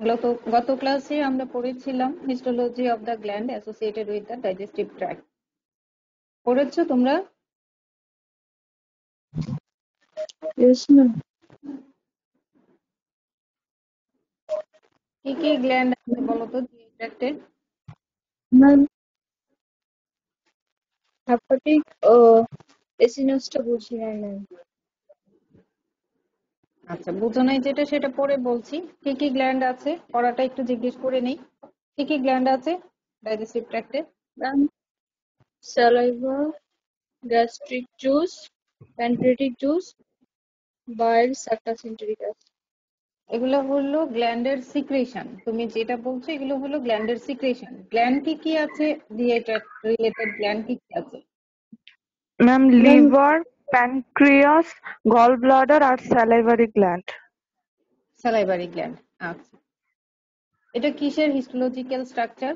গত ক্লাসে আমরা পড়েছিলাম histology of the gland associated with the digestive tract পড়েছো তোমরা? কি কি গ্ল্যান্ড আছে বলো তো ট্র্যাক্টে hepatic uh, acinosটা বুঝি নাই ম্যাম আচ্ছা বুঝো নাই যেটা সেটা পরে বলছি। কি কি গ্ল্যান্ড আছে? পড়াটা একটু জিজ্ঞেস করে নেই। কি কি গ্ল্যান্ড আছে? ডাইজেস্টিভ ট্র্যাক্টে saliva, gastric juice, pancreatic juice, bile, succus entericus. এগুলো হলো গ্ল্যান্ডের সিক্রেশন তুমি যেটা বলছো এগুলো হলো গ্ল্যান্ডের সিক্রেশন গ্ল্যান্ড কি কি আছে? দিয়ে রিলেটেড গ্ল্যান্ড কি কি আছে? ম্যাম লিভার গল ব্লাডার আর স্যালাইভারি গ্ল্যান্ড স্যালাইভারি গ্ল্যান্ড আচ্ছা। এটা কিসের হিস্টোলজিক্যাল স্ট্রাকচার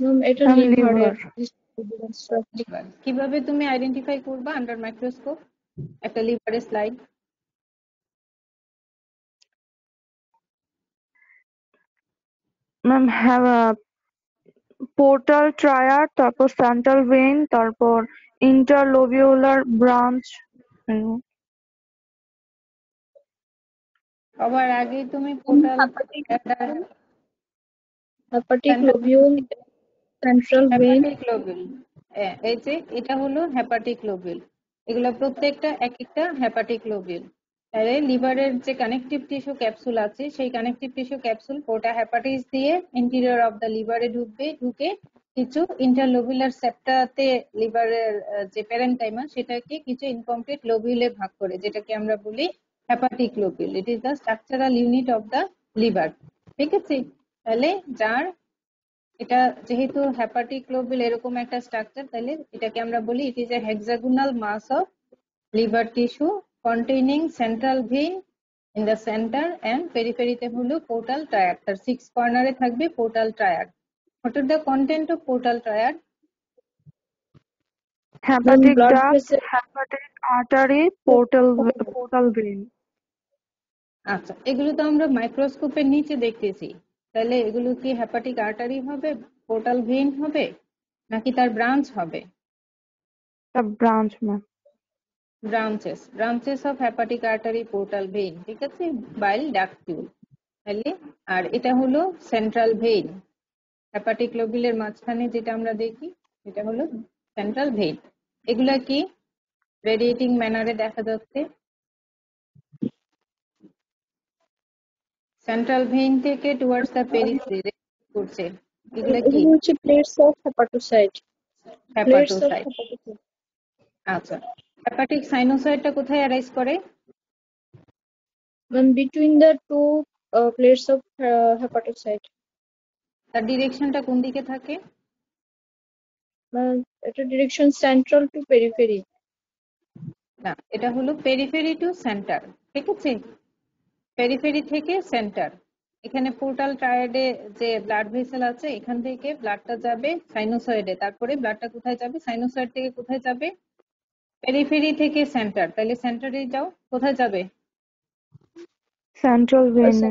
ম্যাম এটা লিভারের কীভাবে তুমি আইডেন্টিফাই করবা আন্ডার মাইক্রোস্কোপ একটা লিভারের স্লাইড ম্যাম হ্যাঁ পোর্টাল ট্রায়াড তারপর সেন্ট্রাল ভেইন তারপর ইন্টারলোবিউলার ব্রাঞ্চ সবার আগে তুমি portal hepatic lobule central hepatic এই যে এটা হলো হ্যাপাটিক লোবিউল এগুলো প্রত্যেকটা এক একটা হ্যাপাটিক লোবিল তাহলে লিভারের যে কানেকটিভ টিস্যু ক্যাপসুল আছে, সেই connective tissue capsule porta hepatis দিয়ে ইন্টেরিয়র অফ দ্য লিভারে ঢুকবে, ঢুকে কিছু ইন্টারলোবুলার সেপ্টাতে লিভারের যে প্যারেন্টাইমার সেটাকে কিছু ইনকমপ্লিট লোবিউলে ভাগ করে, যেটাকে আমরা বলি hepatic lobule it is the structural unit of the liver ঠিক আছে? তাহলে যার, এটা যেহেতু হেপাটিক লোবিল এরকম একটা স্ট্রাকচার তাহলে এটাকে আমরা বলি it is a hexagonal mass of liver tissue containing central vein in the centre and পেরিফেরিতে হলো পোর্টাল ট্রায়াড তার সিক্স কর্নারে থাকবে portal triad what are the content of portal triad hepatic blood duct vessel- hepatic artery portal portal vein আচ্ছা এগুলো তো আমরা মাইক্রোস্কোপের নিচে দেখতেছি। তাহলে এগুলো কি হেপাটিক আর্টারি হবে পোর্টাল ভেইন হবে নাকি তার ব্রাঞ্চ হবে? Branch ma'am branches branches of hepatic artery portal vein ঠিক আছে? বাইল ডাকটিউল তাহলে আর এটা হলো সেন্ট্রাল ভেইন হেপাটিক লোবিলের মাঝখানে যেটা আমরা দেখি এটা হলো সেন্ট্রাল ভেইন এগুলা কি? রেডিয়েটিং ম্যানারে দেখা যাচ্ছে। সেন্ট্রাল ভেইন থেকে টুয়ার্ডস দ্য পেরিফেরি করছে। এগুলা কি? হচ্ছে hepatocyte. Plates of হেপাটোসাইট আচ্ছা। হেপাটিক সাইনোসয়েডটা কোথায় অ্যারাইজ করে? Then between the two uh, plates of uh, hepatocyte. তার ডিরেকশনটা কোন দিকে থাকে? এটা direction central to periphery. না এটা হলো পেরিফেরি টু সেন্টার ঠিক আছে? পেরিফেরি থেকে সেন্টার এখানে পোর্টাল ট্রায়াডে যে ব্লাড ভেসেল আছে এখান থেকে ব্লাডটা যাবে সাইনোসয়েডে তারপরে ব্লাডটা কোথায় যাবে? সাইনোসয়েড থেকে কোথায় যাবে? পেরিফেরি থেকে সেন্টার তাহলে সেন্টারে যাও। কোথায় যাবে? সেন্ট্রাল ভেইনে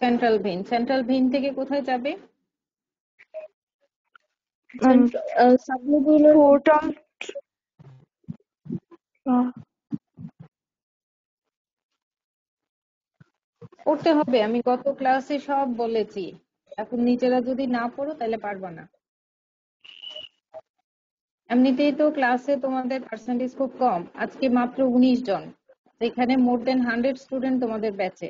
সেন্ট্রাল ভেইন সেন্ট্রাল ভেইন থেকে কোথায় যাবে? Central, uh, sublobular পোর্টাল পড়তে হবে আমি গত ক্লাসে সব বলেছি। এখন নিজেরা যদি না পড়ো তাহলে পারবা না। এমনিতেই তো ক্লাসে তোমাদের পার্সেন্টেজ খুব কম। আজকে মাত্র উনিশ জন। এখানে মোর দেন হান্ড্রেড স্টুডেন্ট তোমাদের ব্যাচে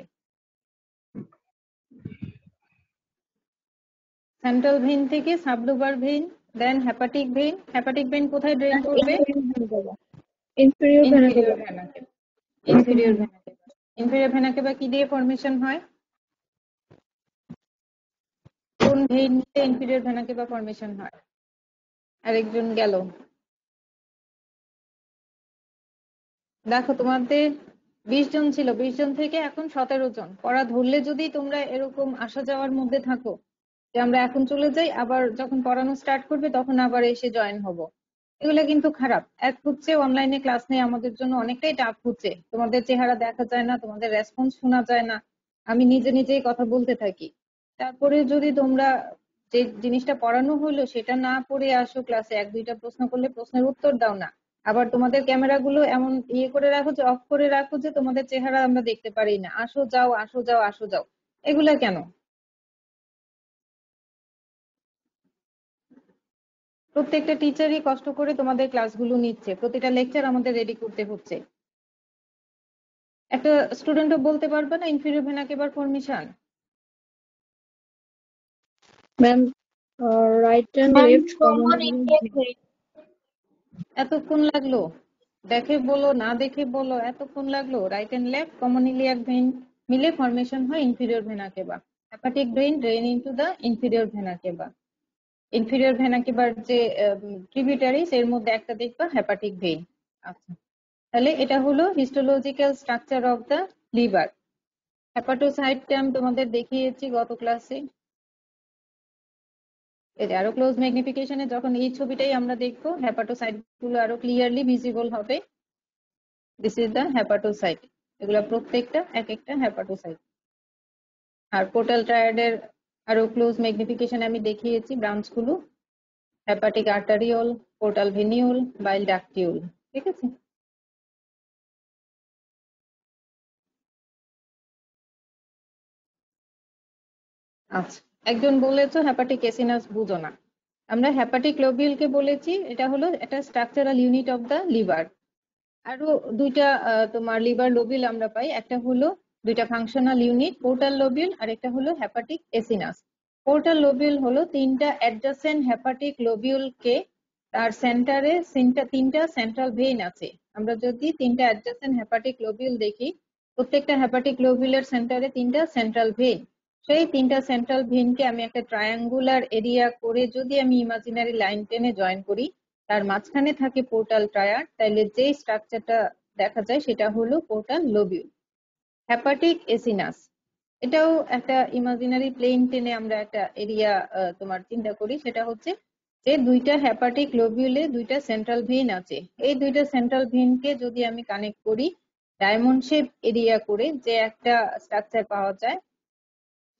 সেন্ট্রাল ভেন থেকে sublobular vein then hepatic vein hepatic vein কোথায় ড্রেন করবে? ইনফেরিয়র. ভেনাকে ইনফেরিয়র ভেনাকে ইনফেরিয়র ভেনাকে বা কি দিয়ে ফরমেশন হয়? কোন ভেন নিয়ে ইনফেরিয়র ভেনাকে বা ফরমেশন হয়? আরেকজন গেল। দেখো, তোমাদের বিশ জন ছিল। বিশ জন থেকে এখন সতেরো জন। পড়া ধরলে যদি তোমরা এরকম আসা যাওয়ার মধ্যে থাকো যে আমরা এখন চলে যাই, আবার যখন পড়ানো স্টার্ট করবে, তখন আবার এসে জয়েন হব। এগুলো কিন্তু খারাপ। এক হচ্ছে অনলাইনে ক্লাস নেই আমাদের জন্য অনেকটাই টাফ হচ্ছে। তোমাদের চেহারা দেখা যায় না, তোমাদের রেসপন্স শোনা যায় না। আমি নিজে নিজেই কথা বলতে থাকি। তারপরে যদি তোমরা যে জিনিসটা পড়ানো হলো, সেটা না পড়ে আসো ক্লাসে এক, দুইটা প্রশ্ন করলে প্রশ্নের উত্তর দাও না। আবার তোমাদের ক্যামেরাগুলো এমন ইয়ে করে রাখো যে অফ করে রাখো যে, তোমাদের চেহারা আমরা দেখতে পারি না। আসো যাও আসো যাও আসো যাও। এগুলা কেন? প্রত্যেকটা টিচারই কষ্ট করে তোমাদের ক্লাসগুলো নিচ্ছে। প্রতিটা লেকচার আমাদের রেডি করতে হচ্ছে। একটা স্টুডেন্টও বলতে পারবে না inferior ভেনাকেবার formation ma'am right and left common এতক্ষণ লাগল? দেখে বলো না দেখে বলো এতক্ষণ লাগল? Right and left common iliac vein মিলে ফরমেশন হয় inferior vena cava hepatic brain drain into the inferior vena cava inferior vena কেবার যে ট্রিবিউটারিজ এর মধ্যে একটা দেখবা হেপাটিক ভেইন আচ্ছা তাহলে এটা হলো histological structure of the liver হেপাটোসাইটটা আমি তোমাদের দেখিয়েছি গত ক্লাসে এই আরও ক্লোজ ম্যাগনিফিকেশনে যখন এই ছবিটাই আমরা দেখব হেপাটোসাইটগুলো আরও ক্লিয়ারলি ভিজিবল হবে। দিস ইজ দ্য হেপাটোসাইট এগুলো প্রত্যেকটা এক একটা হেপাটোসাইট আর পোর্টাল ট্রায়াডের আরও ক্লোজ ম্যাগনিফিকেশন আমি দেখিয়েছি ব্রাঞ্চগুলো hepatic arteriole portal venule bile ductule ঠিক আছে? আচ্ছা। একজন বলেছ হ্যাপাটিক এসিনাস বুঝো না। আমরা হ্যাপাটিক লোবিউলকে বলেছি, এটা হলো একটা structural unit of the liver আরও দুইটা তোমার লিভার লোবিউল আমরা পাই, একটা হলো দুইটা ফাংশনাল ইউনিট পোর্টাল লোবিউল আর একটা হলো হ্যাপাটিক এসিনাস। পোর্টাল লোবিউল হলো তিনটা অ্যাডজাসেন্ট হ্যাপাটিক লোবিউলকে তার সেন্টারে তিনটা সেন্ট্রাল ভেইন আছে। আমরা যদি তিনটা অ্যাডজাসেন্ট হ্যাপাটিক লোবিউল দেখি, প্রত্যেকটা হ্যাপাটিক লোবিউলের সেন্টারে তিনটা সেন্ট্রাল ভেইন সেই তিনটা সেন্ট্রাল ভেইনকে আমি একটা ট্রায়াঙ্গুলার এরিয়া করে যদি আমি ইমাজিনারি লাইন টেনে জয়েন করি, তার মাঝখানে থাকে পোর্টাল ট্রায়াড তাহলে যে স্ট্রাকচারটা দেখা যায় সেটা হলো পোর্টাল লোবিউল হ্যাপাটিক এসিনাস এটাও একটা ইমাজিনারি প্লেন টেনে আমরা একটা এরিয়া তোমার চিন্তা করি, সেটা হচ্ছে যে দুইটা হ্যাপাটিক লোবিউলে দুইটা সেন্ট্রাল ভেইন আছে। এই দুইটা সেন্ট্রাল ভেইনকে যদি আমি কানেক্ট করি ডায়মন্ড শেপ এরিয়া করে যে একটা স্ট্রাকচার পাওয়া যায়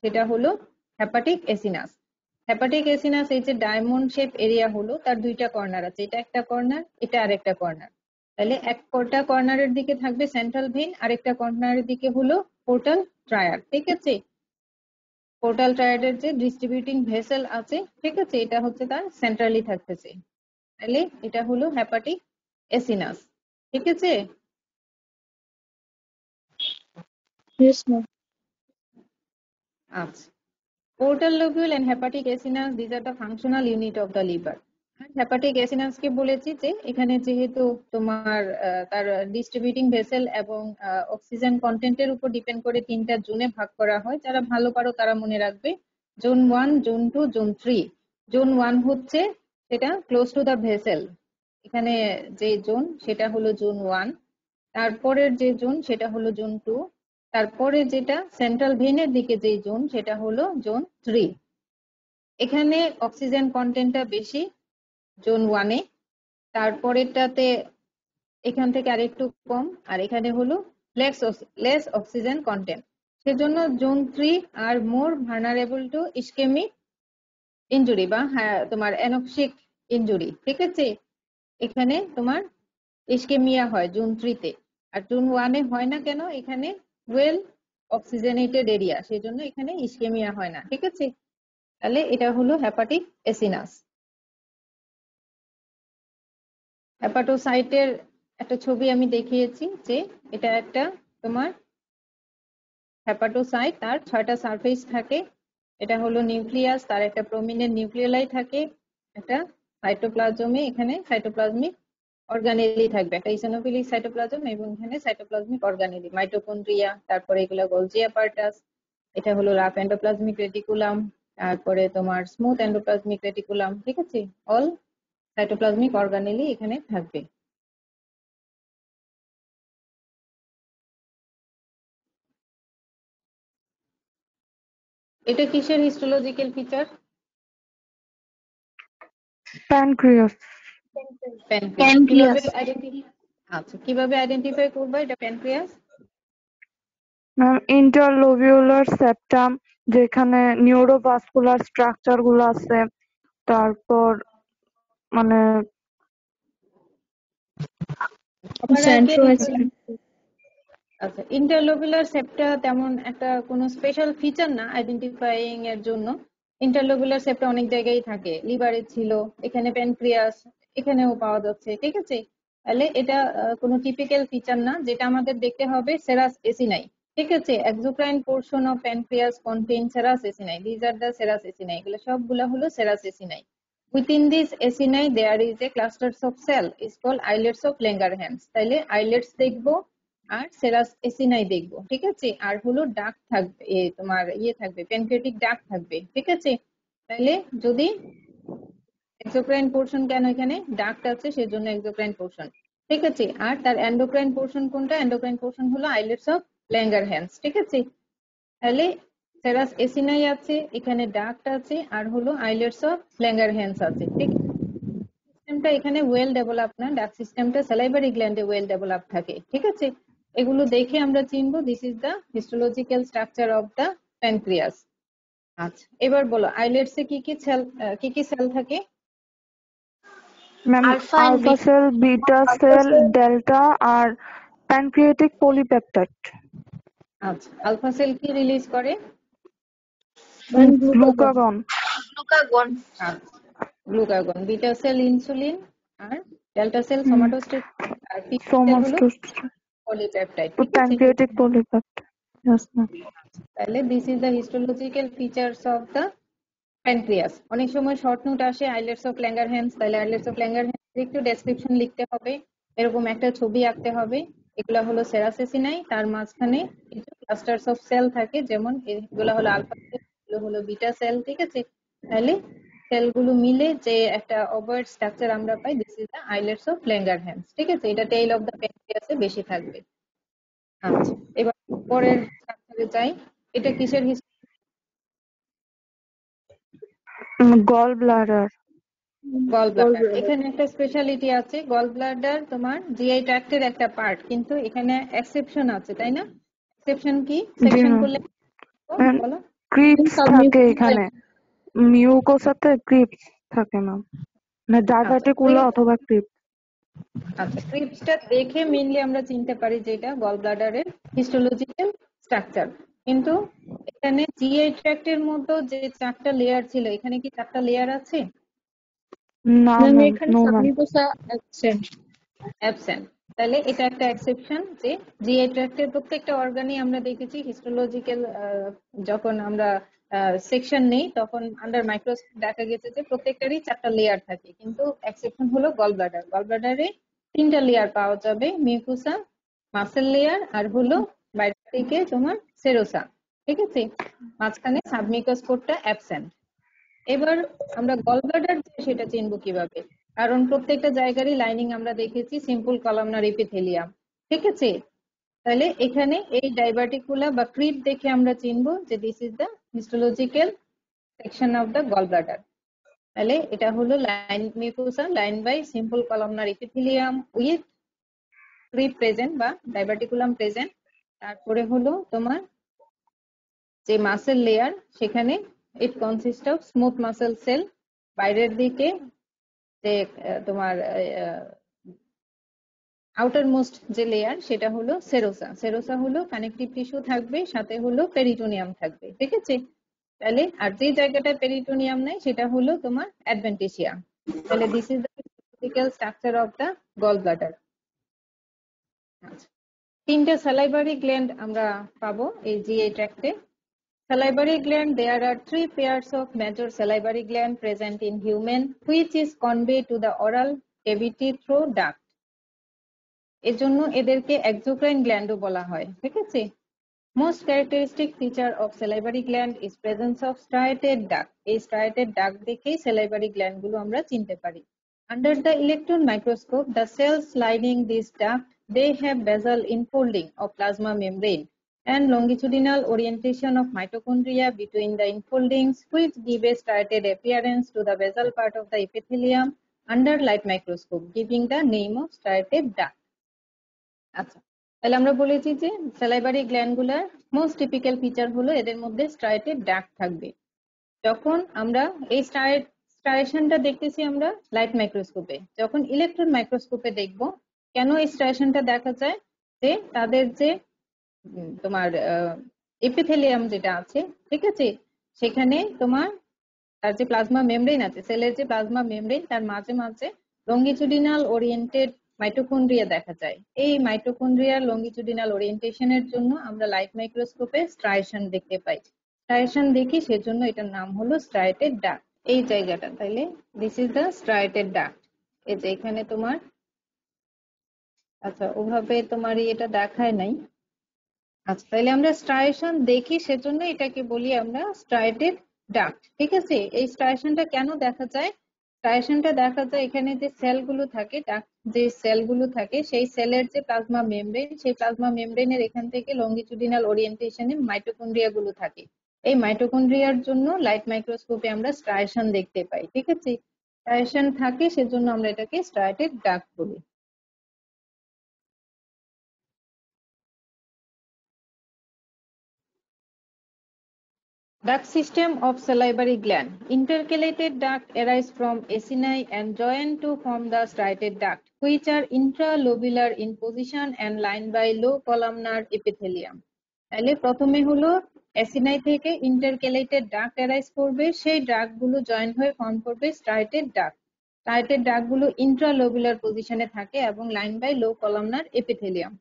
সেটা হলো হ্যাপাটিক এসিনাস হ্যাপাটিক এসিনাস এই যে ডায়মন্ড শেপ এরিয়া হলো, তার দুইটা কর্নার আছে। এটা একটা কর্নার এটা আরেকটা কর্নার তাহলে এক কটা কর্নারের দিকে থাকবে সেন্ট্রাল ভেইন আরেকটা কর্নারের দিকে হলো পোর্টাল ট্রায়ার ঠিক আছে? পোর্টাল ট্রায়াডের যে ডিস্ট্রিবিউটিং ভেসেল আছে, ঠিক আছে? এটা হচ্ছে তার সেন্ট্রালি থাকতেছে। তাহলে এটা হলো হ্যাপাটিক এসিনাস ঠিক আছে? আচ্ছা। portal lobule and hepatic acinas these are the functional unit of the liver hepatic acinus কে বলেছি যে, এখানে যেহেতু তোমার তার ডিস্ট্রিবিউটিং ভেসেল এবং অক্সিজেন কন্টেন্টের উপর ডিপেন্ড করে তিনটা জোনে ভাগ করা হয়, যারা ভালো পারো তারা মনে রাখবে zone one zone two zone three zone one হচ্ছে সেটা ক্লোজ টু দ্য ভেসেল এখানে যে জোন সেটা হলো জোন ওয়ান তারপরের যে জোন সেটা হলো জোন টু তারপরে যেটা সেন্ট্রাল ভেনের দিকে যে জোন সেটা হলো জোন থ্রি এখানে অক্সিজেন কন্টেন্টটা বেশি জোন ওয়ানে তারপরেরটাতে এখান থেকে আরেকটু কম আর এখানে হলো লেস লেস অক্সিজেন কন্টেন্ট সেজন্য zone three are more vulnerable to ischemic injury বা হ্যাঁ, তোমার অ্যানক্সিক ইনজুরি ঠিক আছে? এখানে তোমার ইস্কেমিয়া হয় জোন থ্রিতে আর জোন ওয়ানে হয় না কেন? এখানে ওয়েল অক্সিজেনেটেড এরিয়া সেজন্য এখানে ইস্কেমিয়া হয় না, ঠিক আছে? তাহলে এটা হলো হ্যাপাটিক এসিনাস হ্যাপাটোসাইটের একটা ছবি আমি দেখিয়েছি যে এটা একটা তোমার হ্যাপাটোসাইট তার ছয়টা সারফেস থাকে। এটা হলো নিউক্লিয়াস তার একটা প্রমিনেন্ট নিউক্লিয়ালাই থাকে। একটা সাইটোপ্লাজমে এখানে সাইটোপ্লাজমিক অর্গানেলি থাকবে। একটা ইসোনোফিলিক সাইটোপ্লাজম এবং এখানে সাইটোপ্লাজমিক অর্গানেলি মাইটোকন্ড্রিয়া তারপরে এগুলো গলজি অ্যাপার্টাস এটা হলো রাফ এন্ডোপ্লাজমিক রেটিকুলাম তারপরে তোমার স্মুথ এন্ডোপ্লাজমিক রেটিকুলাম ঠিক আছে? অল সাইটোপ্লাজমিক অর্গানেলি এখানে থাকবে। এটা কিসের হিস্টোলজিক্যাল ফিচার pancreas প্যানক্রিয়াস আচ্ছা কীভাবে আইডেন্টিফাই করবা এটা? প্যানক্রিয়াস ম্যাম সেপ্টাম যেখানে নিউরোভাস্কুলার স্ট্রাকচারগুলো আছে তারপর মানে আচ্ছা সেপ্টা তেমন একটা কোনো স্পেশাল ফিচার না আইডেন্টিফাইং এর জন্য। ইন্টারলোকুলার সেপ্টা অনেক জায়গায় থাকে। লিভারে ছিল এখানে প্যানক্রিয়াস এখানেও পাওয়া যাচ্ছে, ঠিক আছে? তাহলে এটা কোনো টিপিক্যাল ফিচার না, যেটা আমাদের দেখতে হবে সেরাস এসিনাই, ঠিক আছে? Exocrine portion of pancreas contain serous acini these are the serous acini, এগুলো সবগুলো হলো serous acini. Within this acini there is a clusters of cell is called islets of Langerhans তাইলে islets দেখব আর serous acini দেখব, ঠিক আছে? আর হলো ডাক থাকবে তোমার ইয়ে থাকবে প্যানক্রিয়াটিক ডাক থাকবে, ঠিক আছে? তাইলে যদি এক্সোক্রাইন পোর্শন কেন এখানে? ডাক্ট আছে, সেজন্য এক্সোক্রাইন পোর্শন ঠিক আছে? আর তার এন্ডোক্রাইন পোর্শন কোনটা? এন্ডোক্রাইন পোর্শন হলো আইলেটস অফ ল্যাঙ্গারহ্যান্স ঠিক আছে? তাহলে সেরাস এসিনাই আছে, এখানে ডাক্ট আছে, আর হলো আইলেটস অফ ল্যাঙ্গারহ্যান্স আছে। ঠিক? সিস্টেমটা এখানে ওয়েল ডেভেলপ না। ডাক সিস্টেমটা স্যালাইভারি গ্ল্যান্ডে ওয়েল ডেভেলপ থাকে। ঠিক আছে? এগুলো দেখে আমরা চিনবো this is the histological structure of the pancreas আচ্ছা এবার বলো আইলেটস কি কি সেল কি কি সেল থাকে? Alpha beta- cell beta cell delta আর প্যানক্রিয়েটিক পলিপেপটাইড আচ্ছা আলফা সেল কি রিলিজ করে? Glucagon glucagon glucagon beta cell insulin আর ডেল্টা সেল সোমাটোস্টেট আর cell polypeptide pancreatic polypeptide yes ma'am তাহলে this is the histological features of the pancreas অনেক সময় short note আসে islets of Langerhans তাহলে islets of Langerhans একটু description লিখতে হবে। এরকম একটা ছবি আঁকতে হবে, এগুলা হলো সেরাসেসিনাই তার মাঝখানে কিছু ক্লাস্টারস অফ সেল থাকে, যেমন এগুলা হলো আলফা সেল এগুলো হলো বিটা সেল ঠিক আছে? তাহলে সেলগুলো মিলে যে একটা ওভার স্ট্রাকচার আমরা পাই this is the islets of Langer Langerhans ঠিক আছে? এটা টেইল অফ দ্য প্যানক্রিয়াসে বেশি থাকবে। আচ্ছা এবার পরের স্ট্রাকচারে যাই। এটা কিসের history gall bladder gall bladder এখানে একটা স্পেশালিটি আছে গল ব্লাডার তোমার জিআই ট্র্যাক্টের একটা পার্ট কিন্তু এখানে এক্সেপশন আছে তাই না? এক্সেপশন কি? সেকশন করলে বলো? ক্রিপস থাকে এখানে। মিউকোসাতে ক্রিপস থাকে ম্যাম মানে ডাইভার্টিকুলা creeps- অথবা ক্রিপস আচ্ছা ক্রিপসটা দেখে মেইনলি আমরা চিনতে পারি যে এটা গল ব্লাডারের হিস্টোলজিক্যাল স্ট্রাকচার কিন্তু এখানে জিআই ট্র্যাক্টের মতো যে চারটা লেয়ার ছিল এখানে কি চারটা লেয়ার আছে? না এখানে সাবমিউকোসা অ্যাবসেন্ট অ্যাবসেন্ট তাহলে এটা একটা এক্সেপশন যে জিআই ট্র্যাক্টের প্রত্যেকটা অর্গানই আমরা দেখেছি হিস্টোলজিক্যাল যখন আমরা সেকশন নেই তখন আন্ডার মাইক্রোস্কোপ দেখা গেছে যে প্রত্যেকটারই চারটা লেয়ার থাকে। কিন্তু এক্সেপশন হলো গল ব্লাডার গল ব্লাডারে তিনটা লেয়ার পাওয়া যাবে মিউকুসা মাসেল লেয়ার আর হলো বাইরে থেকে তোমার সেরোসা। ঠিক আছে? মাঝখানে সাবমিউকাস কোডটা অ্যাবসেন্ট এবার আমরা গলব্লাডার সেটা চিনবো কীভাবে। কারণ প্রত্যেকটা জায়গারই লাইনিং আমরা দেখেছি সিম্পল কলামনার এপিথেলিয়াম ঠিক আছে? তাহলে এখানে এই ডাইভার্টিকুলা বা ক্রিপ দেখে আমরা চিনবো যে this is the histological section of the gallbladder তাহলে এটা হলো line mucosa line by simple columnar epithelium with crypt present বা ডাইভার্টিকুলাম প্রেজেন্ট তারপরে হলো তোমার যে মাসেল লেয়ার সেখানে it consist of smooth muscle cell বাইরের দিকে যে তোমার আউটার মোস্ট যে লেয়ার সেটা হলো সেরোসা সেরোসা হলো কানেকটিভ টিস্যু থাকবে, সাথে হলো পেরিটোনিয়াম থাকবে, ঠিক আছে? তাহলে আর যে জায়গাটায় পেরিটোনিয়াম নাই, সেটা হলো তোমার অ্যাডভেন্টিসিয়া তাহলে this is the structure of the gall bladder আচ্ছা। তিনটে স্যালাইভারি গ্ল্যান্ড আমরা পাবো এই জিএ ট্র্যাক্টে Salivary gland, there are three pairs of major salivary gland present in human, which is conveyed to the oral cavity through duct. এর জন্য এদেরকে exocrine গ্ল্যান্ডও বলা হয় ঠিক আছে most characteristic feature of salivary gland is presence of striated duct এই striated duct দেখেই salivary gland গুলো আমরা চিনতে পারি under the electron microscope the cells lining this duct they have basal infolding of plasma membrane and longitudinal orientation of mitochondria between the infoldings which give a striated appearance to the basal part of the epithelium under light microscope giving the name of striated duct আচ্ছা তাহলে আমরা বলেছি যে salivary গ্ল্যান্ডগুলার most typical feature হলো এদের মধ্যে striated ডাক থাকবে যখন আমরা এই স্ট্রাইশনটা দেখতেছি আমরা লাইট মাইক্রোস্কোপে যখন ইলেকট্রন মাইক্রোস্কোপে দেখব কেন এই স্ট্রাইশনটা দেখা যায় যে তাদের যে তোমার এপিথেলিয়াম যেটা আছে, ঠিক আছে? সেখানে তোমার তার যে প্লাজমা মেমব্রেন আছে সেলের যে প্লাজমা মেমব্রেন তার মাঝে মাঝে লঙ্গিচুডিনাল ওরিয়েন্টেড মাইটোকন্ড্রিয়া দেখা যায়। এই মাইটোকন্ড্রিয়ার লঙ্গিচুডিনাল ওরিয়েন্টেশনের জন্য আমরা লাইট মাইক্রোস্কোপে স্ট্রাইশন দেখতে পাই। স্ট্রাইশন দেখি, সেজন্য এটার নাম হলো স্ট্রাইটেড ডাক এই জায়গাটা, তাইলে this is the striated duct এই যে এখানে তোমার আচ্ছা ওভাবে তোমার এটা দেখায় নাই। আচ্ছা তাহলে আমরা স্ট্রাইশন দেখি সেজন্য এটাকে বলি আমরা স্ট্রাইটেড ডাক্ট, ঠিক আছে? এই স্ট্রাইশনটা কেন দেখা যায়? স্ট্রাইশনটা দেখা যায় এখানে যে সেলগুলো থাকে, ডাক্ট যে সেলগুলো থাকে, সেই সেলের যে প্লাজমা মেমব্রেন, সেই প্লাজমা মেমব্রেনের এখান থেকে লঙ্গিচুডিনাল ওরিয়েন্টেশনে মাইটোকন্ড্রিয়া গুলো থাকে। এই মাইটোকন্ড্রিয়ার জন্য লাইট মাইক্রোস্কোপে আমরা স্ট্রাইশন দেখতে পাই, ঠিক আছে? স্ট্রাইশন থাকে, সেজন্য আমরা এটাকে স্ট্রাইটেড ডাক্ট বলি। Duct system of salivary gland. Intercalated duct arise from acini and join to form the striated duct, which are intralobular in position and lined by low columnar epithelium. তাহলে প্রথমে হলো অ্যাসিনাই থেকে intercalated duct arise করবে সেই duct join হয়ে form করবে striated duct striated duct intralobular পজিশনে থাকে এবং line by low columnar epithelium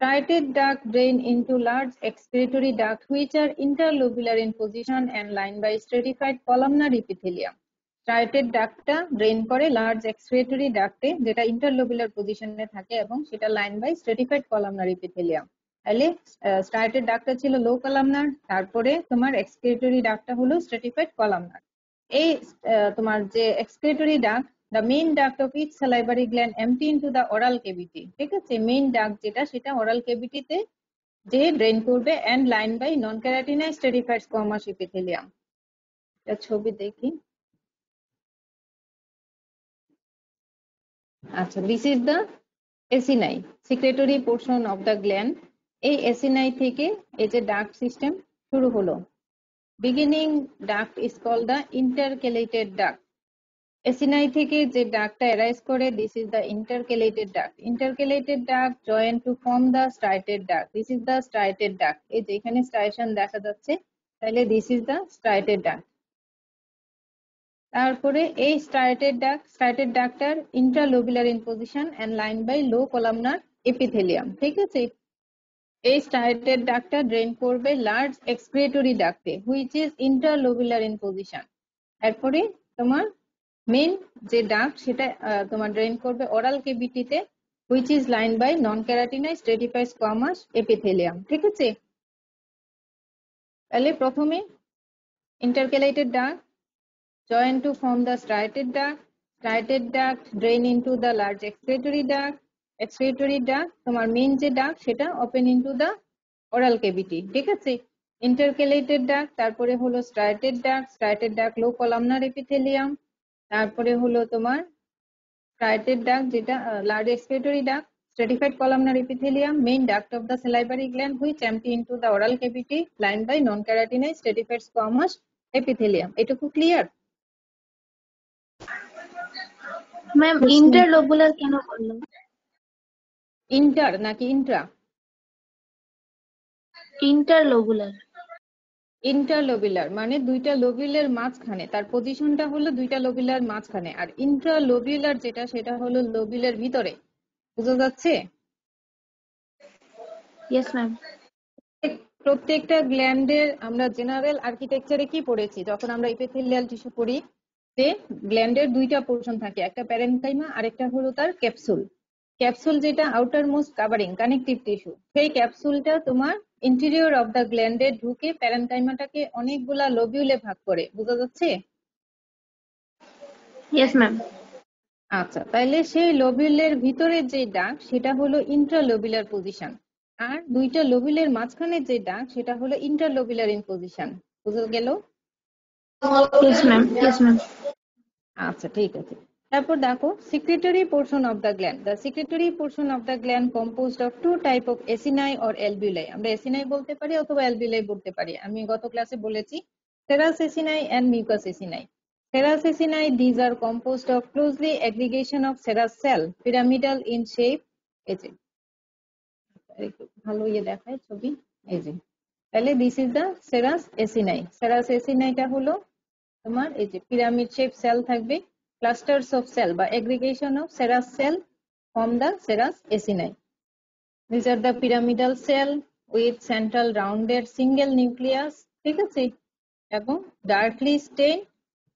Striated duct drain into large excretory duct which are interlobular in position and lined by stratified columnar epithelium. Striated ductটা drain করে large excretory ductে যেটা interlobular পজিশনে থাকে এবং সেটা line by stratified columnar epithelium. তাহলে striated ডাক্টটা ছিল লো কলামনার তারপরে তোমার এক্সক্রিটরি ডাক্টটা হলো স্ট্রেটিফাইড কলামনার এই তোমার যে excretory duct the main duct of each salivary gland empty into the oral cavity ঠিক আছে? মেইন ডাক্ট যেটা, সেটা ওরাল কেভিটিতে যে ড্রেন করবে and line by non keratinized stratified squamous epithelium এটা ছবি দেখি। আচ্ছা this is the acini secretory portion of the gland এই এসিনাই থেকে এই যে ডাক্ট সিস্টেম শুরু হলো। Beginning duct is call the intercalated duct acini থেকে যে ডাক্টটা অ্যারাইজ করে this is the intercalated duct intercalated duct join to form the striated duct this is the striated duct এই যে এখানে স্ট্রাইশন দেখা যাচ্ছে, তাহলে this is the striated duct তারপরে এই striated duct striated doctor intralobular in position and line by low columnar epithelium ঠিক আছে? এই স্ট্রাইটেড ডাক্টটা ড্রেন করবে large excretory ডাক্টে which is interlobular in position এরপরে তোমার মেন যে ডাক সেটা তোমার ড্রেন করবে oral কেভিটিতে which is line by non keratinized stratified squamous epithelium ঠিক আছে তাহলে প্রথমে intercalated duct join to form the striated duct. Striated duct drain into the large excretory duct. Excretory duct, তোমার main যে duct সেটা open into the oral cavity ঠিক আছে intercalated duct তারপরে হলো striated duct striated duct low columnar epithelium তারপরে হলো তোমার ফ্রাইটেড ডাক যেটা large excretory duct stratified columnar epithelium main duct of the salivary gland which empty into the oral cavity line by non keratinised stratified squamous epithelium এটুকু clear ma'am interlobular কেন inter নাকি intra inter লোগুলার interlobular মানে দুইটা লোবিলের মাঝখানে। তার পজিশনটা হলো দুইটা লোবিলার মাঝখানে। আর ইন্ট্রালোবিউলার যেটা সেটা হলো লোবিলের ভিতরে। বুঝা যাচ্ছে? ইয়েস ম্যাম প্রত্যেকটা গ্ল্যান্ডের আমরা জেনারেল আর্কিটেকচারে কি পড়েছি? যখন আমরা ইপিথেলিয়াল টিস্যু পড়ি যে গ্ল্যান্ডের দুইটা পোর্শন থাকে। একটা প্যারেনকাইমা আরেকটা হলো তার ক্যাপসুল ক্যাপসুল যেটা outer most covering connective tissue সেই ক্যাপসুলটা তোমার ইন্টেরিয়র অফ দ্য গ্ল্যান্ডে ঢুকে প্যারেনকাইমাটাকে অনেকগুলা লোবিউলে ভাগ করে বোঝা যাচ্ছে? ইয়েস ম্যাম আচ্ছা তাইলে সেই লোবিউলের ভিতরে যে ডাক সেটা হলো ইন্ট্রালোবুলার পজিশন আর দুইটা লোবিউলের মাঝখানে যে ডাক সেটা হলো ইন্টারলোবুলার ইন পজিশন বুঝা গেল? ইয়েস ম্যাম ইয়েস ম্যাম আচ্ছা ঠিক আছে। তারপর দেখো secretory portion of the gland the secretory portion of the gland composed of two type of acini or এলবিউলাই আমরা এসিনাই বলতে পারি অথবা এলবিউলাই বলতে পারি। আমি গত ক্লাসে বলেছি serous acini and mucous acini serous acini these are composed of closely aggregation of serous cell pyramidal in shape as ভালো ইয়ে দেখায় ছবি। এই যে, তাহলে this is the serous acini serous এসিনাইটা হলো তোমার এই যে পিরামিড শেপ সেল থাকবে। ক্লাস্টার্স অফ সেল বা aggregation of serous cell form the serous acini this are the pyramidal cell with central rounded single nucleus ঠিক আছে? এবং darkly stain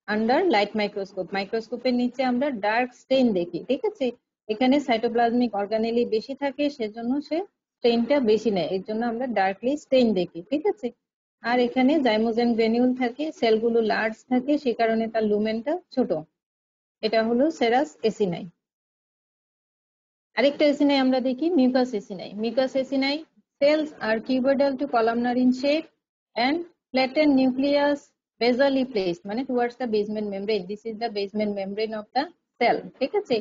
under light microscope মাইক্রোস্কোপের নিচে আমরা ডার্ক স্টেন দেখি, ঠিক আছে? এখানে সাইটোপ্লাজমিক অর্গানেলি বেশি থাকে, সেজন্য সে স্টেইনটা বেশি নেয়। এর জন্য আমরা ডার্কলি স্টেইন দেখি, ঠিক আছে? আর এখানে জাইমোজেন গ্রেনিউল থাকে সেলগুলো লার্জ থাকে, সে কারণে তার লুমেনটা ছোট। এটা হলো সেরাস এসিনাই। আরেকটা এসিনাই আমরা দেখি, mucous acini. Mucous acini, cells are cuboidal to columnar in shape and flatten nucleus basally place মানে towards the basement membrane this is the basement membrane of the cell ঠিক আছে?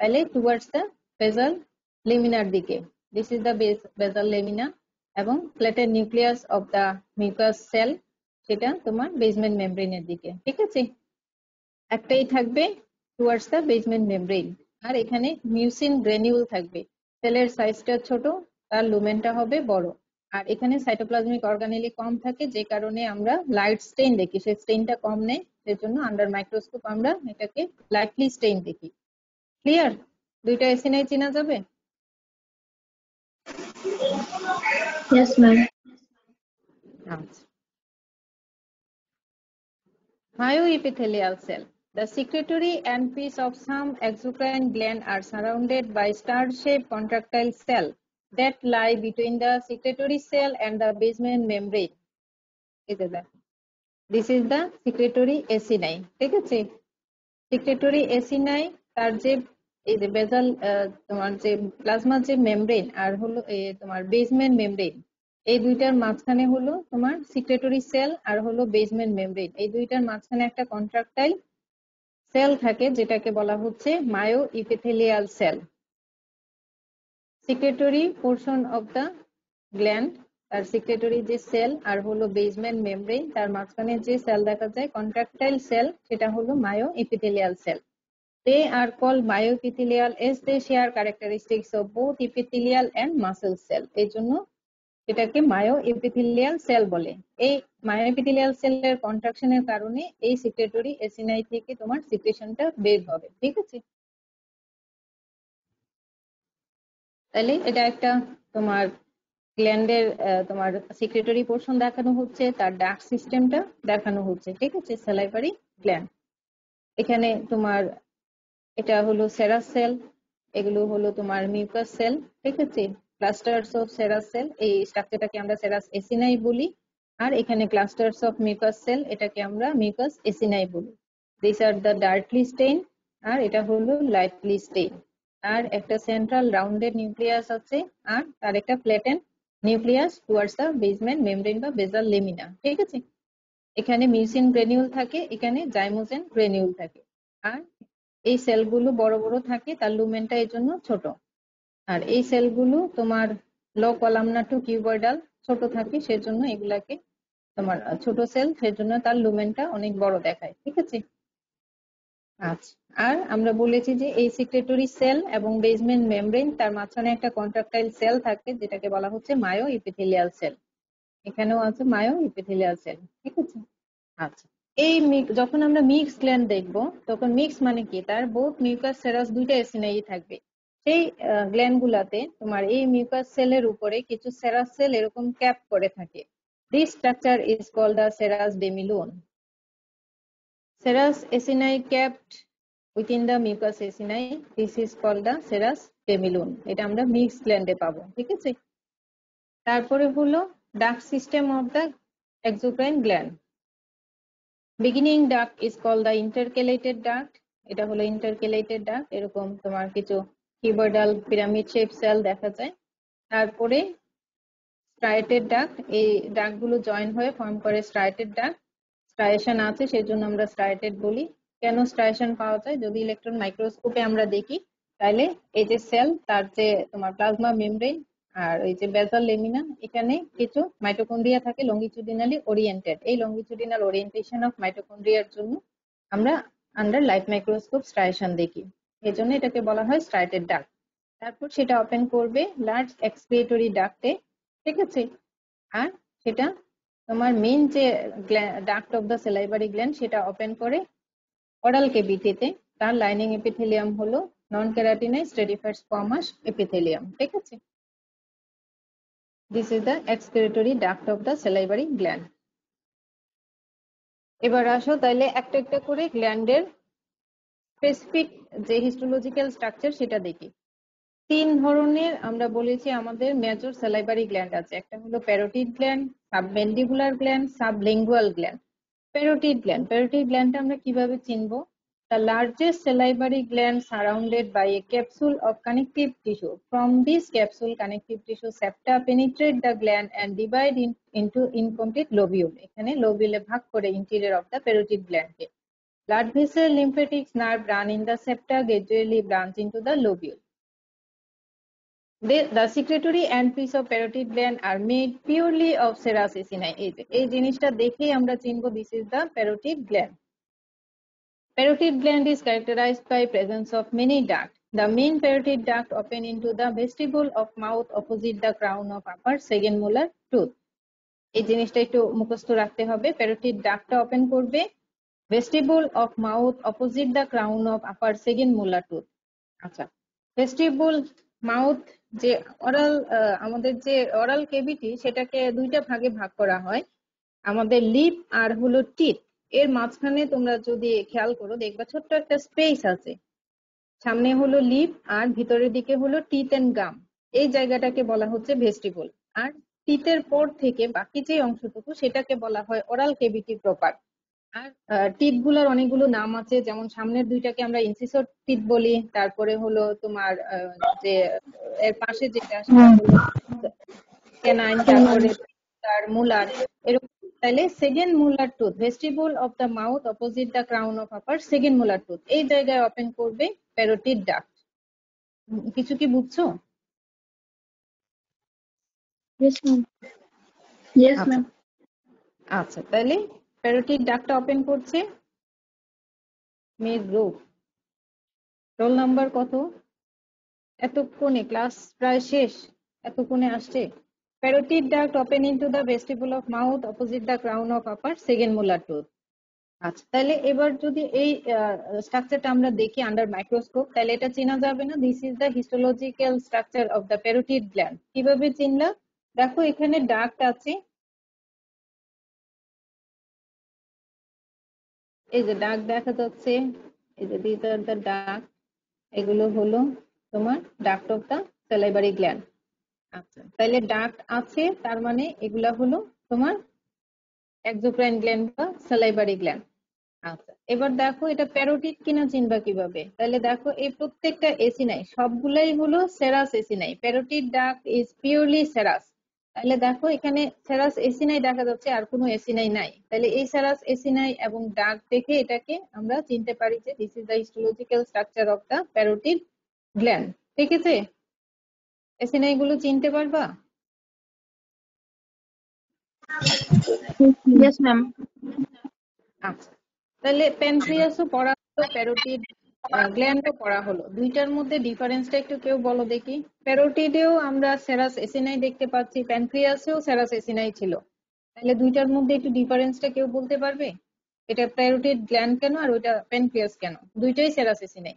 তাহলে towards the basal লেমিনার দিকে। This is the basal lamina এবং flatten nucleus of the mucous cell সেটা তোমার basement মেমব্রেনের দিকে, ঠিক আছে? একটাই থাকবে towards the বেজমেন্ট membrane. আর এখানে মিউসিন গ্রেনিউল থাকবে। সেলের সাইজটা ছোট তার লুমেনটা হবে বড়। আর এখানে সাইটোপ্লাজমিক অর্গানেলি কম থাকে যে কারণে আমরা লাইট স্টেইন দেখি। সেই স্টেইনটা কম নেই সেজন্য আন্ডার মাইক্রোস্কোপ আমরা এটাকে লাইটলি স্টেইন দেখি। ক্লিয়ার দুইটা এসিনাই চেনা যাবে? Yes, ma'am. আচ্ছা। Cell. The secretory and piece of some exocrine gland are surrounded by star-shaped contractile cell that lie between the secretory cell and the basement membrane. This is the secretory acini. ঠিক আছে? secretory acini তার যে এই যে বেজাল তোমার যে plasma যে মেমব্রেন আর হলো তোমার বেসমেন্ট মেমব্রেন এই দুইটার মাঝখানে হলো তোমার সিক্রেটরি সেল আর হলো বেসমেন্ট মেমব্রেন এই দুইটার মাঝখানে একটা কন্ট্রাক্টাইল সেল থাকে, যেটাকে বলা হচ্ছে myo epithelial cell secretory portion of the gland তার সিক্রেটরি যে সেল, আর হলো বেসমেন্ট মেমব্রেন তার মাঝখানে যে সেল দেখা যায় কন্ট্রাক্টাইল সেল, সেটা হলো myoepithelial cell They are called myoepithelial as they share characteristics of both epithelial and muscle cell. এই জন্য এটাকে মায়ো এপিথেলিয়াল সেল বলে। এই মায়ো এপিথেলিয়াল সেলের কন্ট্রাকশনের কারণে এই সিক্রেটরি এসিনাই থেকে তোমার সিক্রেশনটা বের হবে, ঠিক আছে? তাহলে এটা একটা তোমার গ্ল্যান্ডের তোমার সিক্রেটরি পোর্শন দেখানো হচ্ছে, তার ডাক সিস্টেমটা দেখানো হচ্ছে, ঠিক আছে? Salivary gland. এখানে তোমার এটা হলো সেরাস সেল, এগুলো হলো তোমার মিউকাস সেল, ঠিক আছে? ক্লাস্টার্স অফ সেরাস সেল এই স্ট্রাকচারটাকে আমরা সেরাস এসিনাই বলি, আর এখানে ক্লাস্টার্স অফ মিউকাস সেল এটাকে আমরা মিউকাস এসিনাই বলি। This are the darkly stain আর এটা হলো লাইটলি স্টেইন আর একটা সেন্ট্রাল রাউন্ডেড নিউক্লিয়াস আছে, আর তার একটা flatten nucleus towards the basement membrane বা বেজাল লেমিনা ঠিক আছে? এখানে মিউসিন গ্রেনিউল থাকে, এখানে জাইমোজেন গ্রেনিউল থাকে। আর এই সেলগুলো বড় বড় থাকে, তার লুমেনটা এই জন্য ছোট। আর এই সেলগুলো তোমার লো কলামনা টু কিউবয়েডাল ছোট থাকে, সেজন্য এগুলাকে তোমার ছোট সেল সেজন্য তার লুমেনটা অনেক বড় দেখায়, ঠিক আছে? আচ্ছা আর আমরা বলেছি যে এই সিক্রেটরি সেল এবং বেসমেন্ট মেমব্রেন তার মাঝখানে একটা কন্ট্রাক্টাইল সেল থাকে, যেটাকে বলা হচ্ছে মায়ো ইপিথেলিয়াল সেল এখানেও আছে মায়ো ইপিথেলিয়াল সেল ঠিক আছে? আচ্ছা এই যখন আমরা মিক্স গ্ল্যান্ড দেখব, তখন মিক্স মানে কি? তার বোথ মিউকাস সেরাস দুইটা এসিনাই থাকবে। সেই গ্ল্যান্ড গুলাতে তোমার এই মিউকাস সেলের উপরে কিছু সেরাস সেল এরকম ক্যাপ করে থাকে। This structure is call the serous demilune serous acini capped within the mucous acini this is call the serous demilune এটা আমরা মিক্স গ্ল্যান্ডে পাবো, ঠিক আছে? তারপরে হলো duct system of the exocrine gland beginning duct is call the intercalated duct এটা হলো intercalated duct এরকম তোমার কিছু কিবোর্ডাল পিরামিড শেপ সেল দেখা যায়। তারপরে স্ট্রাইটেড ডাক এই ডাক্টগুলো জয়েন হয়ে ফর্ম করে স্ট্রাইটেড ডাক স্ট্রাইশন আছে সেই জন্য আমরা স্ট্রাইটেড বলি। কেন স্ট্রাইশন পাওয়া যায়? যদি ইলেকট্রন মাইক্রোস্কোপে আমরা দেখি তাহলে এই যে সেল তার যে তোমার প্লাজমা মেমব্রেন আর ওই যে বেজাল লেমিনা এখানে কিছু মাইটোকন্ড্রিয়া থাকে লঙ্গিচুডিনালি ওরিয়েন্টেড এই লঙ্গিচুডিনাল ওরিয়েন্টেশন অফ মাইটোকন্ড্রিয়ার জন্য আমরা আন্ডার লাইট মাইক্রোস্কোপ স্ট্রাইশন দেখি। এই জন্য এটাকে বলা হয় স্ট্রাইটেড ডাক। তারপর সেটা ওপেন করবে লার্জ এক্সপিরেটরি ডাক্টে ঠিক আছে? আর সেটা তোমার মেইন যে duct of the salivary gland সেটা ওপেন করে অরাল কেভিটিতে তার লাইনিং এপিথেলিয়াম হলো নন ক্যারাটিনাইজ স্টেডিফাইড স্কোয়ামাস এপিথেলিয়াম ঠিক আছে? This is the excretory duct of the salivary gland এবার আসো তাহলে একটা একটা করে গ্ল্যান্ডের স্পেসিফিক যে হিস্টোলজিক্যাল স্ট্রাকচার সেটা দেখি। তিন ধরনের আমরা বলেছি আমাদের মেজর সেলাইবারি গ্ল্যান্ড আছে। একটা হলো parotid gland submandibular gland sublingual gland parotid gland parotid গ্ল্যান্ডটা আমরা কীভাবে চিনব? The largest salivary gland surrounded by a capsule of connective tissue from this capsule connective tissue septa penetrate the gland and divide in into incomplete lobule এখানে লোবিউলে ভাগ করে interior of the parotid গ্ল্যান্ডকে Blood vessel lymphatics nerve run in the septa gradually branch into the lobule. The, the secretory and piece of parotid gland are made purely of যে এই জিনিসটা দেখেই আমরা চিনবো this is the parotid gland. Parotid gland is characterized by presence of many ducts. The main parotid duct open into the vestibule of mouth opposite the crown of upper second molar tooth. এই জিনিসটা একটু মুখস্থ রাখতে হবে parotid ডাকটা open করবে vestibule of mouth opposite the crown of upper second molar tooth আচ্ছা vestibule mouth যে অরাল আমাদের যে অরাল কেভিটি সেটাকে দুইটা ভাগে ভাগ করা হয়। আমাদের লিপ আর হলো টিথ এর মাঝখানে তোমরা যদি খেয়াল করো, দেখবা ছোট্ট একটা স্পেস আছে। সামনে হলো লিপ আর ভিতরের দিকে হলো টিথ এন্ড গাম এই জায়গাটাকে বলা হচ্ছে ভেস্টিবল আর টিথের পর থেকে বাকি যে অংশটুকু, সেটাকে বলা হয় অরাল কেভিটি প্রপার আর টিথগুলার অনেকগুলো নাম আছে যেমন সামনের দুইটাকে আমরা ইনসিসর টিপ বলি তারপরে হলো তোমার যে এর পাশে যেটা ক্যানাইন তারপরে তার মুলার এরকম তাহলে second molar tooth vestibule of the mouth opposite the crown of upper second molar tooth এই জায়গায় ওপেন করবে প্যারোটিড ডাক্ট কিছু কি বুঝছ ma'am. Yes, আচ্ছা। আচ্ছা তাহলে প্যারোটিড ডাক্টটা ওপেন করছে। মেয়ের গ্রুপ রোল নাম্বার কত? এতক্ষণে ক্লাস প্রায় শেষ। এতক্ষণে আসছে। Parotid duct open into the vestibule of mouth opposite the crown of upper second molar tooth আচ্ছা তাহলে এবার যদি এই স্ট্রাকচারটা আমরা দেখি আন্ডার মাইক্রোস্কোপ তাহলে এটা চেনা যাবে না। This is the histological structure of the parotid gland কীভাবে চিনলা? দেখো, এখানে ডাক্ট আছে। এই যে ডাক দেখা যাচ্ছে এই যে আর দ্য ডাক এগুলো হলো তোমার duct of the salivary gland আচ্ছা। তাহলে ডাক আছে তার মানে এগুলা হলো তোমার এক্সোক্রাইন গ্ল্যান্ড বা স্যালাইভারি গ্ল্যান্ড আচ্ছা। এবার দেখো এটা প্যারোটিড কিনা চিনবা কীভাবে? তাহলে দেখো এই প্রত্যেকটা এসি নাই সবগুলাই হলো serous acini parotid duct is purely serous তাহলে দেখো এখানে সেরাস এসি নাই দেখা যাচ্ছে আর কোনো এসি নাই তাহলে এই সেরাস এসি নাই এবং ডাক দেখে এটাকে আমরা চিনতে পারি যে this is the histological structure of the parotid gland ঠিক আছে? এসি নাই গুলো চিনতে পারবা. আচ্ছা তাহলে প্যানক্রিয়াসও পড়া প্যারোটিড গ্ল্যান্ডও করা হলো। দুইটার মধ্যে ডিফারেন্সটা একটু কেউ বলো দেখি। প্যারোটিডেও আমরা সেরাস এসিনাই দেখতে পাচ্ছি প্যানক্রিয়াসেও সেরাস এসিনাই ছিল। তাহলে দুইটার মধ্যে একটু ডিফারেন্সটা কেউ বলতে পারবে? এটা প্যারোটিড গ্ল্যান্ড কেন আর ওইটা প্যানক্রিয়াস কেন? দুইটাই সেরাস এসিনাই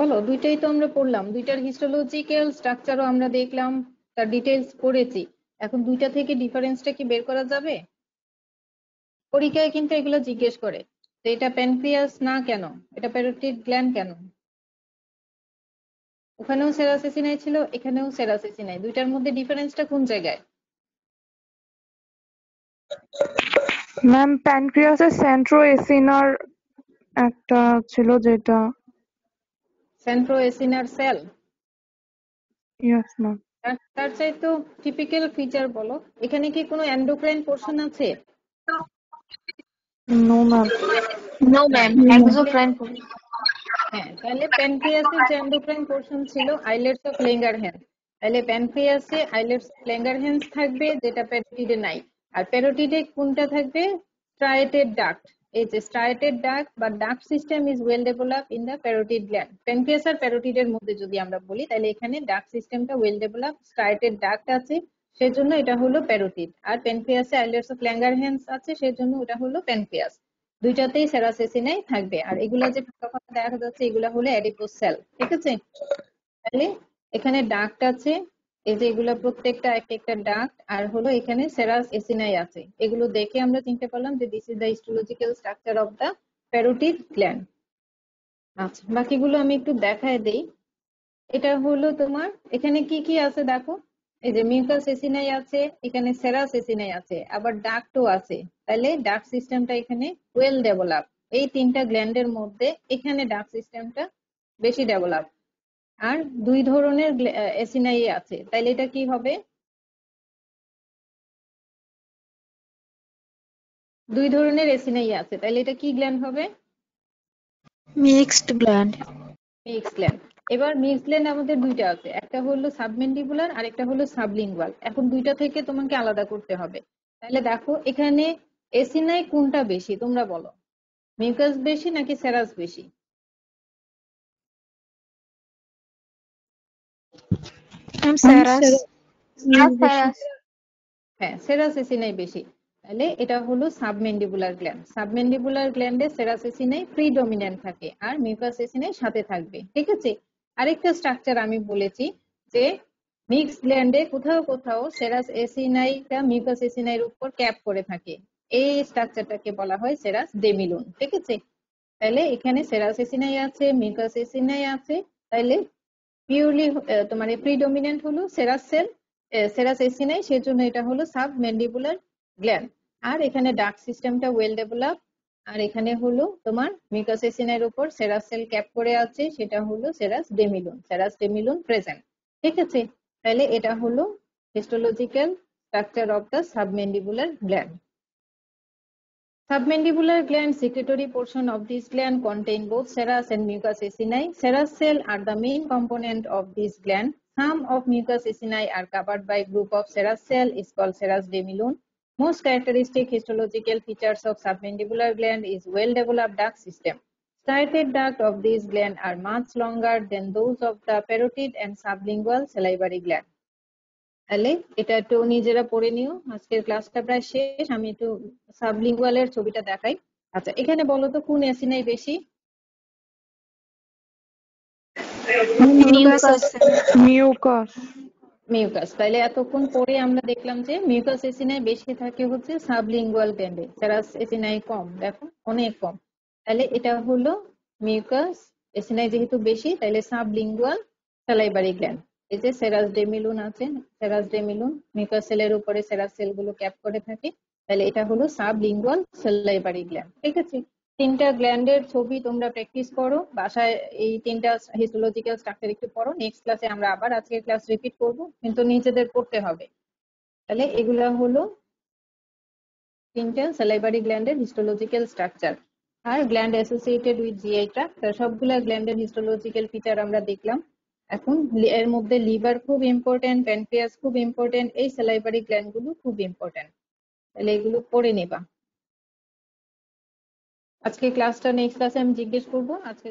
বলো, দুইটাই তো আমরা পড়লাম। দুইটার হিস্টোলজিক্যাল স্ট্রাকচারও আমরা দেখলাম, তার ডিটেলস পড়েছি। এখন দুইটা থেকে ডিফারেন্সটা কি বের করা যাবে? পরীক্ষায় কিন্তু এগুলো জিজ্ঞেস করে, যে এটা প্যানক্রিয়াস না কেন? এটা প্যারোটিড গ্ল্যান্ড কেন? ওখানেও সেরাসেসিনাই ছিল, এখানেও সেরাসেসিনাই। দুইটার মধ্যে ডিফারেন্সটা কোন জায়গায়? ম্যাম প্যানক্রিয়াসের সেন্ট্রো এসিনার একটা ছিল যেটা সেন্ট্রোএসিনার সেল Yes, ma'am. তার- চাইতেও টিপিক্যাল ফিচার বলো। এখানে কি কোনো এন্ডোক্রাইন পোর্শন আছে? No, ma'am. No ma'am exocrine হ্যাঁ তাহলে প্যানক্রিয়াসের যে এন্ডোক্রাইন পোর্শন ছিল আইলেটস অফ লেঙ্গারহ্যান্স তাহলে প্যানক্রিয়াসে আইলেটস অফ লেঙ্গারহ্যান্স থাকবে যেটা প্যারোটিডে নাই। আর প্যারোটিডে কোনটা থাকবে? স্ট্রাইটেড ডাক্ট যে স্ট্রাইটেড ডাক্ট বা duct system is well develop in the parotid gland pancreas আর প্যারোটিডের মধ্যে যদি আমরা বলি, তাহলে এখানে ডাক্ট সিস্টেমটা ওয়েল ডেভেলপ স্ট্রাইটেড ডাক্ট আছে, সেজন্য এটা হলো প্যারোটিড আর প্যানক্রিয়াসে আইলেটস অফ ল্যাঙ্গারহ্যান্স আছে, সেজন্য ওটা হলো প্যানক্রিয়াস দুইটাতেই সেরাসেসিনাই থাকবে। আর এগুলা যে ফাঁকা ফাঁকা দেখা যাচ্ছে, এগুলা হলো অ্যাডিপোস সেল ঠিক আছে? তাহলে এখানে ডাক্ট আছে এই যে এগুলা প্রত্যেকটা এক একটা ডাক্ট আর হলো এখানে সেরাস এসিনাই আছে। এগুলো দেখে আমরা চিনতে পারলাম যে this is the histological structure of the parotid gland আচ্ছা বাকিগুলো আমি একটু দেখায় দেই। এটা হলো তোমার, এখানে কি কি আছে দেখো? এই যে মিউকাস এসিনাই আছে, এখানে সেরাস এসিনাই আছে, আবার ডাক্টও আছে। তাহলে ডাক সিস্টেমটা এখানে ওয়েল ডেভেলপ এই তিনটা গ্ল্যান্ডের মধ্যে এখানে ডাক সিস্টেমটা বেশি ডেভেলপ আর দুই ধরনের এসিনাই আছে। তাইলে এটা কি হবে? দুই ধরনের এসিনাই আছে। তাইলে এটা কি গ্ল্যান্ড হবে? মিক্সড গ্ল্যান্ড মিক্সড গ্ল্যান্ড এবার মিক্সড গ্ল্যান্ড আমাদের দুইটা আছে। একটা হলো সাবমেন্ডিবুলার আর একটা হলো সাবলিঙ্গুয়াল এখন দুইটা থেকে তোমাকে আলাদা করতে হবে। তাহলে দেখো এখানে এসিনাই কোনটা বেশি? তোমরা বলো। মিউকাস বেশি নাকি সেরাস বেশি? ম্যাম সেরাস হ্যাঁ সেরাস এসিনাই বেশি। তাহলে এটা হলো সাবমেন্ডিবুলার গ্ল্যান্ড সাবমেন্ডিবুলার গ্ল্যান্ডে সেরাস এসিনাই প্রিডমিনেন্ট থাকে আর মিউকাস এসিনাই সাথে থাকবে ঠিক আছে? আরেকটা স্ট্রাকচার আমি বলেছি যে মিক্স গ্ল্যান্ডে কোথাও কোথাও সেরাস এসিনাইটা মিউকাস এসিনাইয়ের উপর ক্যাপ করে থাকে। এই স্ট্রাকচারটাকে বলা হয় সেরাস ডেমিলুন ঠিক আছে? তাহলে এখানে সেরাস এসিনাই আছে মিউকাস এসিনাই আছে তাহলে পিওরলি তোমার প্রিডমিনেন্ট হলো সেরাস সেল সেরাস এসিনাই সেজন্য এটা হলো সাব ম্যান্ডিবুলার গ্ল্যান্ড আর এখানে ডাক সিস্টেমটা ওয়েল ডেভেলপ আর এখানে হলো তোমার মিউকাস এসিনের উপর সেরাস সেল ক্যাপ করে আছে, সেটা হলো serous demilune serous demilune present ঠিক আছে? তাহলে এটা হলো histological structure of the submandibular gland Submandibular gland secretory portion of this gland contain both serous and mucous acini. Serous cell are the main component of this gland. Some of mucous acini are covered by group of serous cell is called serous demilune. Most characteristic histological features of submandibular gland is well-developed duct system. Striated duct of this gland are much longer than those of the parotid and sublingual salivary gland. তাহলে এটা একটু নিজেরা পড়ে নিও। আজকের ক্লাসটা প্রায় শেষ আমি একটু সাবলিঙ্গুয়ালের ছবিটা দেখাই। আচ্ছা এখানে বলো তো কোন এসিনাই বেশি. মিউকাস তাইলে এতক্ষণ পরে আমরা দেখলাম যে মিউকাস এসিনাই বেশি থাকে হচ্ছে সাবলিঙ্গুয়াল গ্ল্যান্ডে সেরাস এসিনাই কম দেখো অনেক কম। তাহলে এটা হলো মিউকাস এসিনাই যেহেতু বেশি তাহলে সাবলিঙ্গুয়াল সালাইবারি গ্ল্যান্ড এই যে সেরাস ডেমিলুন আছে সেরাস ডেমিলুন মিউকাস সেলের উপরে সেরাস সেলগুলো ক্যাপ করে থাকে। তাহলে এটা হলো সাবলিঙ্গুয়াল সালাইবারি গ্ল্যান্ড ঠিক আছে? তিনটা গ্ল্যান্ডের ছবি তোমরা প্র্যাকটিস করো। বাসায় এই তিনটা হিস্টোলজিক্যাল স্ট্রাকচার একটু পড়ো। নেক্সট ক্লাসে আমরা আবার আজকের ক্লাস রিপিট করব, কিন্তু নিজেদের পড়তে হবে। তাহলে এগুলা হলো তিনটা স্যালাইভারি গ্ল্যান্ডের histological structure R gland associated with GI tract সবগুলা গ্ল্যান্ডের হিস্টোলজিক্যাল ফিচার আমরা দেখলাম। এখন এর মধ্যে লিভার খুব ইম্পর্টেন্ট প্যানক্রিয়াস খুব ইম্পর্টেন্ট এই স্যালাইভারি গ্ল্যান্ডগুলো খুব ইম্পর্টেন্ট তাহলে এগুলো পড়ে নেবা। আজকে ক্লাসটা নেক্সট ক্লাসে আমি জিজ্ঞেস করব, আজকে